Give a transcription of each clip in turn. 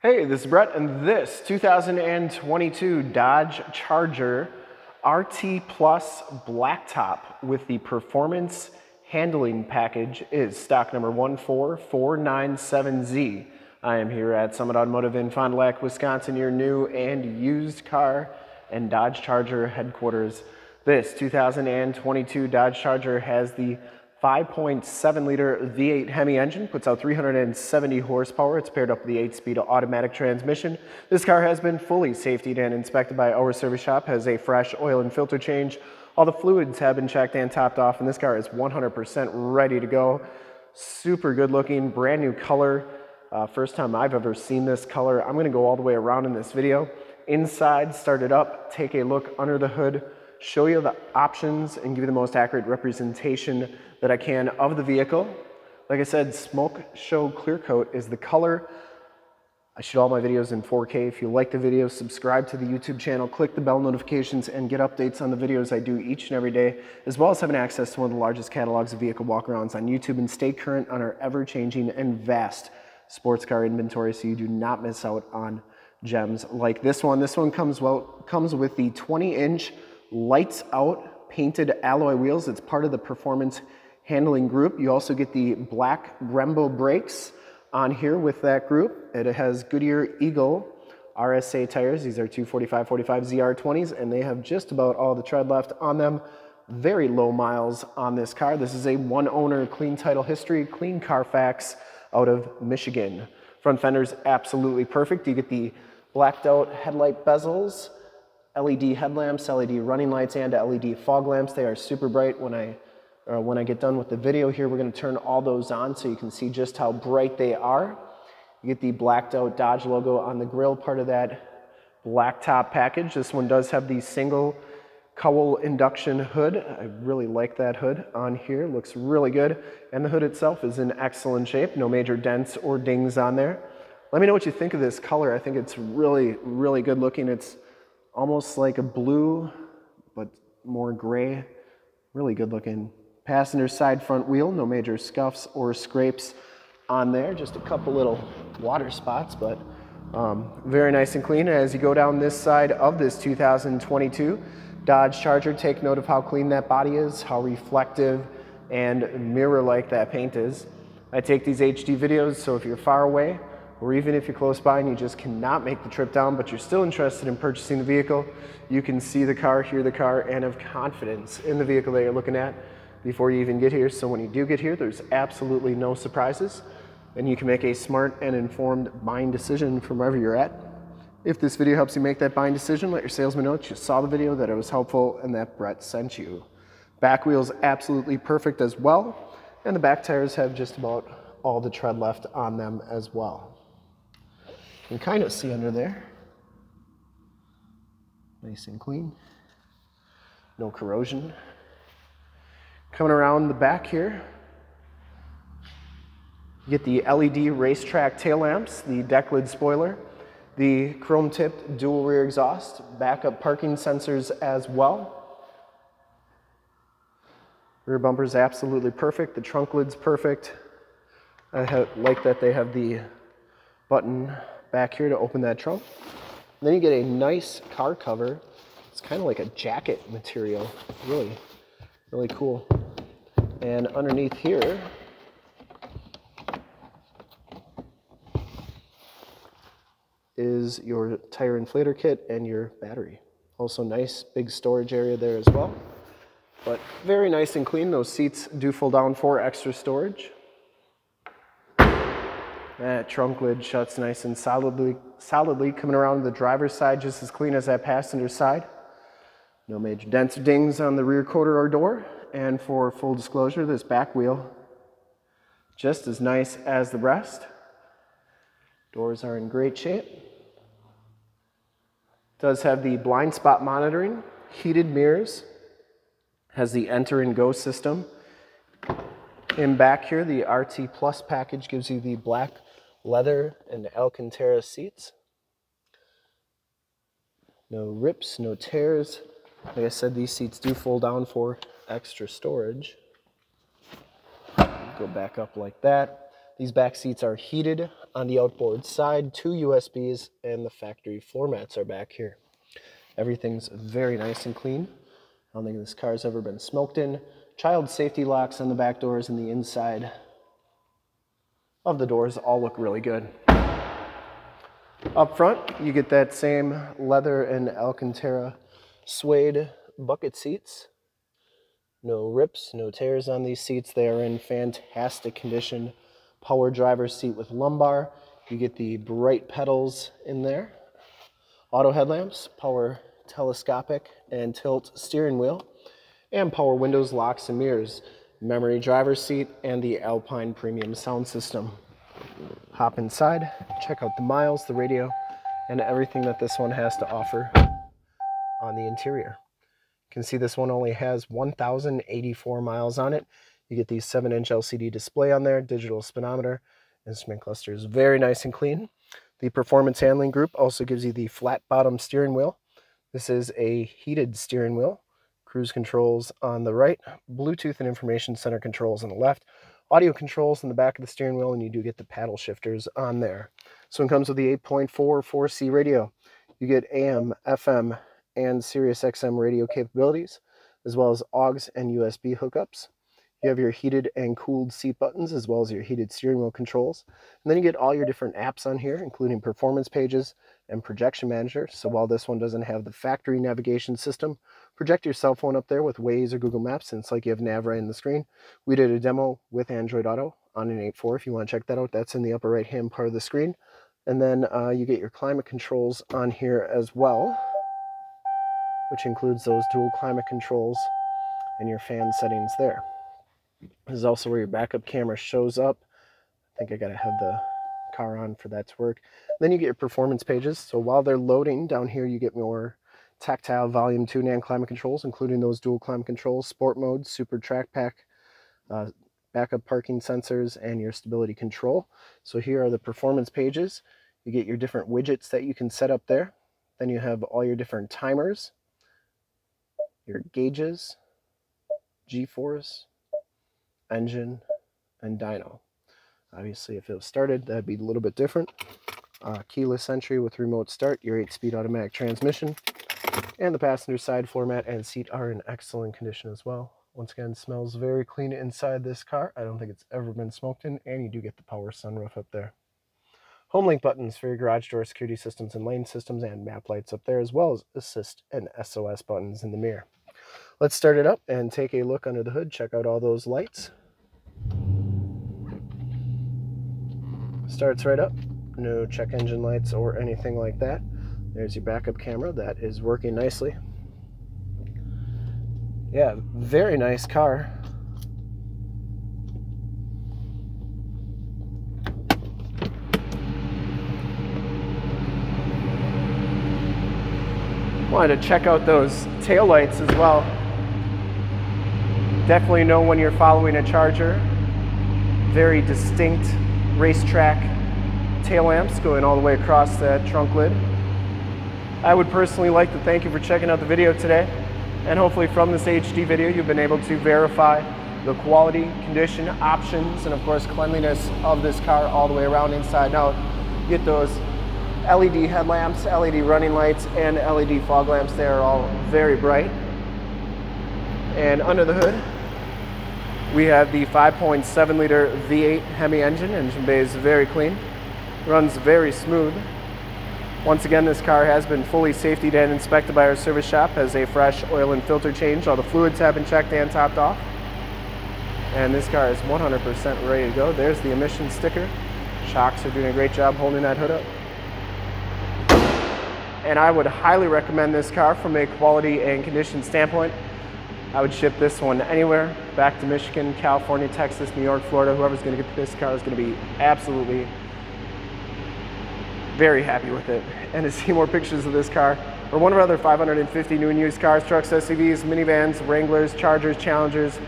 Hey, this is Brett, and this 2022 Dodge Charger RT Plus Blacktop with the Performance Handling Package is stock number 14497Z. I am here at Summit Automotive in Fond du Lac, Wisconsin, your new and used car and Dodge Charger headquarters. This 2022 Dodge Charger has the 5.7 liter V8 Hemi engine, puts out 370 horsepower. It's paired up with the 8-speed automatic transmission. This car has been fully safetied and inspected by our service shop, has a fresh oil and filter change. All the fluids have been checked and topped off, and this car is 100% ready to go. Super good looking, brand new color. Uh, first time I've ever seen this color. I'm gonna go all the way around in this video. Inside, start it up, take a look under the hood, show you the options and give you the most accurate representation that I can of the vehicle. Like I said, Smoke Show Clear Coat is the color. I shoot all my videos in 4K. If you like the video, subscribe to the YouTube channel, click the bell notifications, and get updates on the videos I do each and every day, as well as having access to one of the largest catalogs of vehicle walkarounds on YouTube and stay current on our ever-changing and vast sports car inventory so you do not miss out on gems like this one. This one comes, well, comes with the 20-inch lights out painted alloy wheels. It's part of the performance handling group. You also get the black Brembo brakes on here with that group. It has Goodyear Eagle RSA tires. These are 245 45 ZR20s, and they have just about all the tread left on them. Very low miles on this car. This is a one owner, clean title history, clean Carfax out of Michigan. Front fender's absolutely perfect. You get the blacked out headlight bezels, LED headlamps, LED running lights, and LED fog lamps. They are super bright when I uh, when I get done with the video here, we're gonna turn all those on so you can see just how bright they are. You get the blacked out Dodge logo on the grill, part of that black top package. This one does have the single cowl induction hood. I really like that hood on here, looks really good. And the hood itself is in excellent shape, no major dents or dings on there. Let me know what you think of this color. I think it's really, really good looking. It's almost like a blue, but more gray. Really good looking Passenger side front wheel, no major scuffs or scrapes on there. Just a couple little water spots, but um, very nice and clean. As you go down this side of this 2022 Dodge Charger, take note of how clean that body is, how reflective and mirror-like that paint is. I take these HD videos, so if you're far away, or even if you're close by and you just cannot make the trip down, but you're still interested in purchasing the vehicle, you can see the car, hear the car, and have confidence in the vehicle that you're looking at before you even get here. So when you do get here, there's absolutely no surprises and you can make a smart and informed buying decision from wherever you're at. If this video helps you make that buying decision, let your salesman know that you saw the video, that it was helpful, and that Brett sent you. Back wheel's absolutely perfect as well, and the back tires have just about all the tread left on them as well. You can kind of see under there. Nice and clean. No corrosion. Coming around the back here, you get the LED racetrack tail lamps, the deck lid spoiler, the chrome tipped dual rear exhaust, backup parking sensors as well. Rear bumper is absolutely perfect. The trunk lid's perfect. I like that they have the button back here to open that trunk. And then you get a nice car cover. It's kind of like a jacket material. Really, really cool. And underneath here, is your tire inflator kit and your battery. Also nice big storage area there as well. But very nice and clean. Those seats do fold down for extra storage. That trunk lid shuts nice and solidly, solidly coming around the driver's side just as clean as that passenger side. No major dents or dings on the rear quarter or door. And for full disclosure, this back wheel, just as nice as the rest. Doors are in great shape. Does have the blind spot monitoring, heated mirrors, has the enter and go system. In back here, the RT Plus package gives you the black leather and Alcantara seats. No rips, no tears. Like I said, these seats do fold down for extra storage. Go back up like that. These back seats are heated on the outboard side, two USBs, and the factory floor mats are back here. Everything's very nice and clean. I don't think this car's ever been smoked in. Child safety locks on the back doors and the inside of the doors all look really good. Up front, you get that same leather and Alcantara suede bucket seats. No rips, no tears on these seats. They are in fantastic condition. Power driver's seat with lumbar. You get the bright pedals in there. Auto headlamps, power telescopic and tilt steering wheel, and power windows, locks, and mirrors. Memory driver's seat and the Alpine Premium sound system. Hop inside, check out the miles, the radio, and everything that this one has to offer on the interior. You can see this one only has 1,084 miles on it. You get the 7-inch LCD display on there, digital speedometer, instrument cluster is very nice and clean. The performance handling group also gives you the flat bottom steering wheel. This is a heated steering wheel, cruise controls on the right, Bluetooth and information center controls on the left, audio controls in the back of the steering wheel, and you do get the paddle shifters on there. So it comes with the 8.4 4C radio. You get AM, FM, and Sirius XM radio capabilities, as well as AUX and USB hookups. You have your heated and cooled seat buttons, as well as your heated steering wheel controls. And then you get all your different apps on here, including performance pages and projection manager. So while this one doesn't have the factory navigation system, project your cell phone up there with Waze or Google Maps, and it's like you have nav right in the screen. We did a demo with Android Auto on an 8.4. If you want to check that out, that's in the upper right-hand part of the screen. And then uh, you get your climate controls on here as well, which includes those dual climate controls and your fan settings there. This is also where your backup camera shows up. I think I gotta have the car on for that to work. Then you get your performance pages. So while they're loading down here, you get more tactile volume tuning and climate controls, including those dual climate controls, sport mode, super track pack, uh, backup parking sensors, and your stability control. So here are the performance pages. You get your different widgets that you can set up there. Then you have all your different timers, your gauges, G-force, engine, and dyno. Obviously, if it was started, that'd be a little bit different. Uh, keyless entry with remote start, your 8-speed automatic transmission, and the passenger side floor mat and seat are in excellent condition as well. Once again, smells very clean inside this car. I don't think it's ever been smoked in, and you do get the power sunroof up there. Home link buttons for your garage door security systems and lane systems and map lights up there, as well as assist and SOS buttons in the mirror. Let's start it up and take a look under the hood, check out all those lights. Starts right up, no check engine lights or anything like that. There's your backup camera, that is working nicely. Yeah, very nice car. Wanted to check out those tail lights as well. Definitely know when you're following a charger. Very distinct racetrack tail lamps going all the way across that trunk lid. I would personally like to thank you for checking out the video today. And hopefully from this HD video, you've been able to verify the quality, condition, options, and of course cleanliness of this car all the way around inside and out. Get those LED headlamps, LED running lights, and LED fog lamps. They are all very bright. And under the hood, we have the 5.7 liter V8 Hemi engine. Engine bay is very clean, runs very smooth. Once again, this car has been fully safetied and inspected by our service shop, has a fresh oil and filter change. All the fluids have been checked and topped off. And this car is 100% ready to go. There's the emission sticker. Shocks are doing a great job holding that hood up. And I would highly recommend this car from a quality and condition standpoint. I would ship this one anywhere, back to Michigan, California, Texas, New York, Florida. Whoever's gonna get this car is gonna be absolutely very happy with it. And to see more pictures of this car, or one of our other 550 new and used cars, trucks, SUVs, minivans, Wranglers, Chargers, Challengers,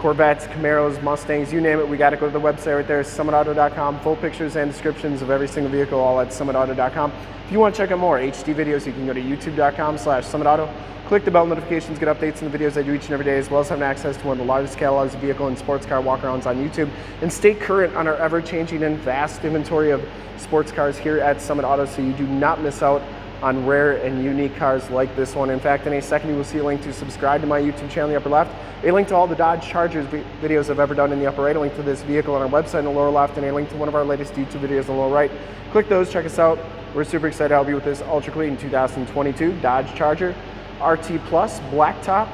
Corvettes, Camaros, Mustangs, you name it, we got to go to the website right there, summitauto.com. Full pictures and descriptions of every single vehicle, all at summitauto.com. If you want to check out more HD videos, you can go to youtube.com slash summitauto. Click the bell notifications, get updates on the videos I do each and every day, as well as having access to one of the largest catalogs of vehicle and sports car walkarounds on YouTube. And stay current on our ever-changing and vast inventory of sports cars here at Summit Auto so you do not miss out on rare and unique cars like this one. In fact, in a second you will see a link to subscribe to my YouTube channel in the upper left, a link to all the Dodge Chargers videos I've ever done in the upper right, a link to this vehicle on our website in the lower left, and a link to one of our latest YouTube videos in the lower right. Click those, check us out. We're super excited to help you with this ultra clean 2022 Dodge Charger RT Plus Blacktop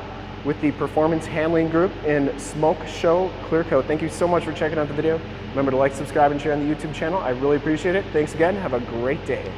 with the Performance Handling Group in Smoke Show Clear Coat. Thank you so much for checking out the video. Remember to like, subscribe, and share on the YouTube channel. I really appreciate it. Thanks again. Have a great day.